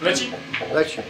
Leci? Leci.